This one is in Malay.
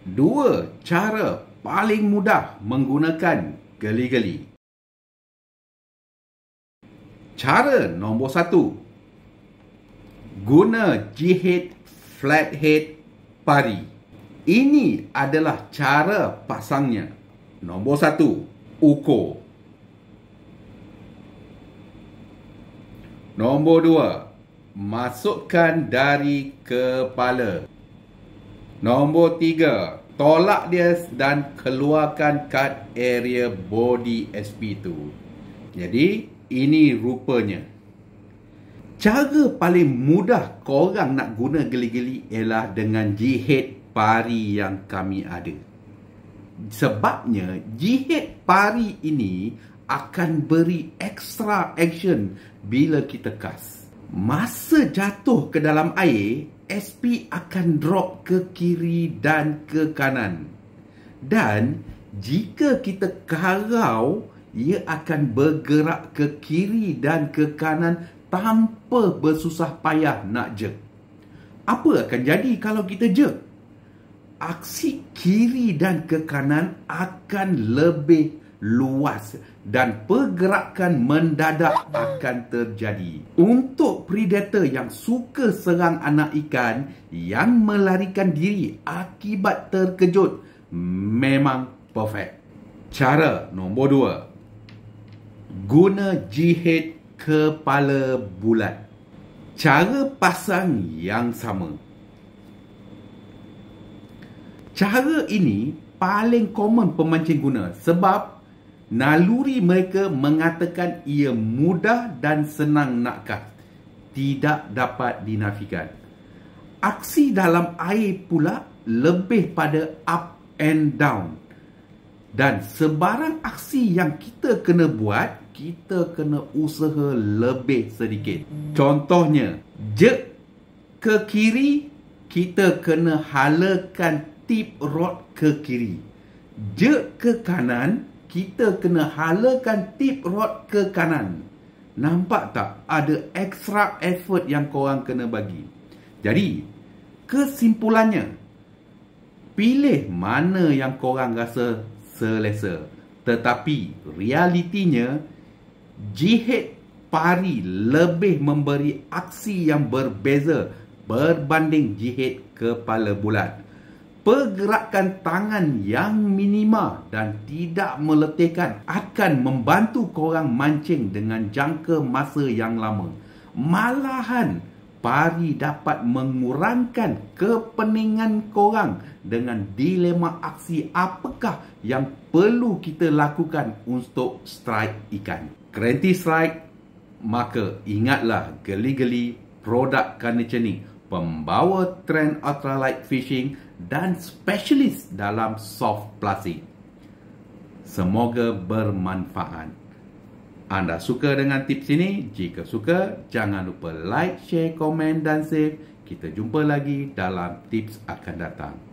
Dua cara paling mudah menggunakan geli-geli. Cara nombor satu. Guna jihad flathead pari. Ini adalah cara pasangnya. Nombor satu. Ukur. Nombor dua. Masukkan dari kepala. Nombor tiga. Tolak dia dan keluarkan kat area body SP2. Jadi, ini rupanya. Cara paling mudah korang nak guna geli-geli ialah dengan jihad pari yang kami ada. Sebabnya jihad pari ini akan beri extra action bila kita kas. Masa jatuh ke dalam air, SP akan drop ke kiri dan ke kanan. Dan jika kita karau, ia akan bergerak ke kiri dan ke kanan tanpa bersusah payah nak jerk. Apa akan jadi kalau kita jerk? Aksi kiri dan ke kanan akan lebih luas dan pergerakan mendadak akan terjadi. Untuk predator yang suka serang anak ikan yang melarikan diri akibat terkejut memang perfect. Cara nombor dua guna jihad kepala bulat. Cara pasang yang sama. Cara ini paling common pemancing guna sebab naluri mereka mengatakan ia mudah dan senang nak kat. Tidak dapat dinafikan. Aksi dalam air pula lebih pada up and down. Dan sebarang aksi yang kita kena buat kita kena usaha lebih sedikit. Contohnya, jerk ke kiri, kita kena halakan tip rod ke kiri. Jerk ke kanan, kita kena halakan tip rod ke kanan. Nampak tak ada extra effort yang korang kena bagi? Jadi, kesimpulannya, pilih mana yang korang rasa selesa. Tetapi realitinya jihad pari lebih memberi aksi yang berbeza berbanding jihad kepala bulat. Pergerakan tangan yang minima dan tidak meletihkan akan membantu korang mancing dengan jangka masa yang lama. Malahan, pari dapat mengurangkan kepeningan korang dengan dilema aksi apakah yang perlu kita lakukan untuk strike ikan. Kerenti Strike, maka ingatlah geli-geli produk conditioning pembawa trend ultralight fishing dan specialist dalam soft plastic. Semoga bermanfaat. Anda suka dengan tips ini? Jika suka, jangan lupa like, share, komen dan save. Kita jumpa lagi dalam tips akan datang.